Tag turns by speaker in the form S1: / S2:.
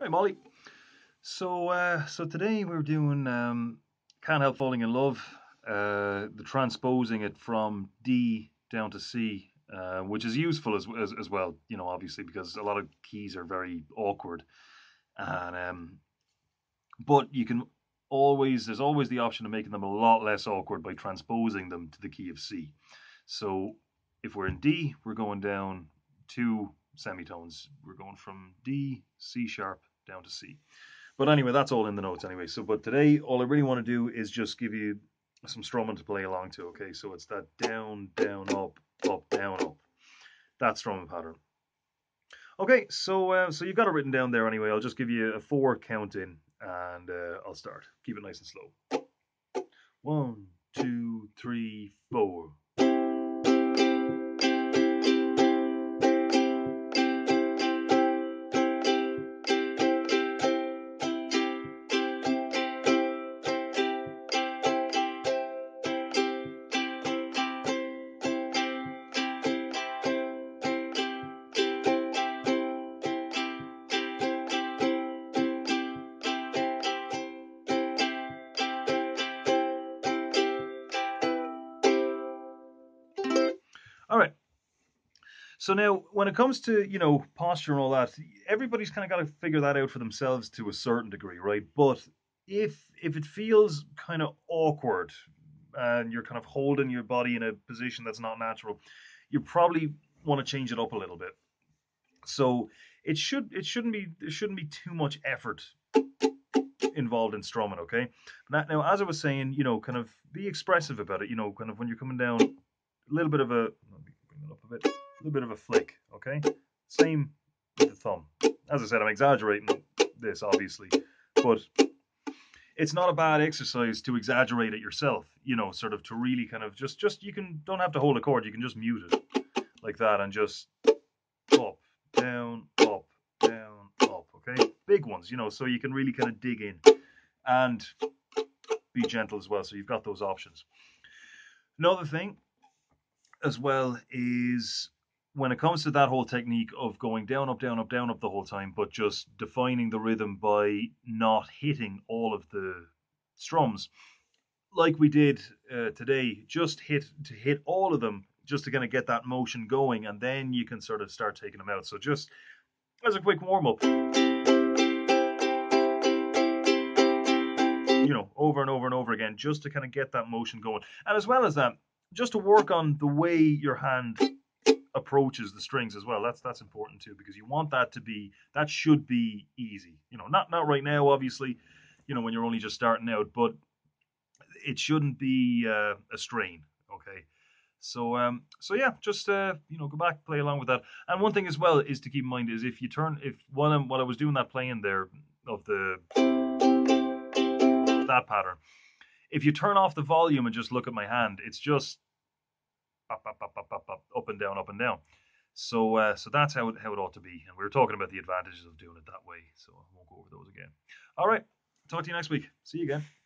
S1: Hey Molly. So uh, so today we're doing um, Can't Help Falling in Love, uh, the transposing it from D down to C, uh, which is useful as, as as well, you know, obviously because a lot of keys are very awkward, and um, but you can always there's always the option of making them a lot less awkward by transposing them to the key of C. So if we're in D, we're going down two semitones. We're going from D, C sharp down to C. But anyway, that's all in the notes anyway. So, but today, all I really want to do is just give you some strumming to play along to. Okay, so it's that down, down, up, up, down, up. That strumming pattern. Okay, so uh, so you've got it written down there anyway. I'll just give you a four count in, and uh, I'll start. Keep it nice and slow. One, two, three, four. So now, when it comes to you know posture and all that, everybody's kind of got to figure that out for themselves to a certain degree, right? But if if it feels kind of awkward and you're kind of holding your body in a position that's not natural, you probably want to change it up a little bit. So it should it shouldn't be there shouldn't be too much effort involved in strumming. Okay. Now, now as I was saying, you know, kind of be expressive about it. You know, kind of when you're coming down, a little bit of a bring it up a bit, little bit of a flick. Okay. Same with the thumb. As I said, I'm exaggerating this obviously, but it's not a bad exercise to exaggerate it yourself. You know, sort of to really kind of just just you can don't have to hold a chord. You can just mute it like that and just up, down, up, down, up. Okay, big ones. You know, so you can really kind of dig in and be gentle as well. So you've got those options. Another thing as well is when it comes to that whole technique of going down, up, down, up, down, up the whole time, but just defining the rhythm by not hitting all of the strums, like we did uh, today, just hit to hit all of them just to kind of get that motion going, and then you can sort of start taking them out. So just as a quick warm up, you know, over and over and over again, just to kind of get that motion going, and as well as that, just to work on the way your hand approaches the strings as well. That's that's important too because you want that to be that should be easy. You know, not not right now, obviously. You know, when you're only just starting out, but it shouldn't be uh, a strain. Okay. So um so yeah, just uh you know go back play along with that. And one thing as well is to keep in mind is if you turn if while I'm while I was doing that playing there of the that pattern, if you turn off the volume and just look at my hand, it's just up, up, up, up, up, up, up and down, up and down. So, uh, so that's how it, how it ought to be. And we were talking about the advantages of doing it that way. So I won't go over those again. All right. Talk to you next week. See you again.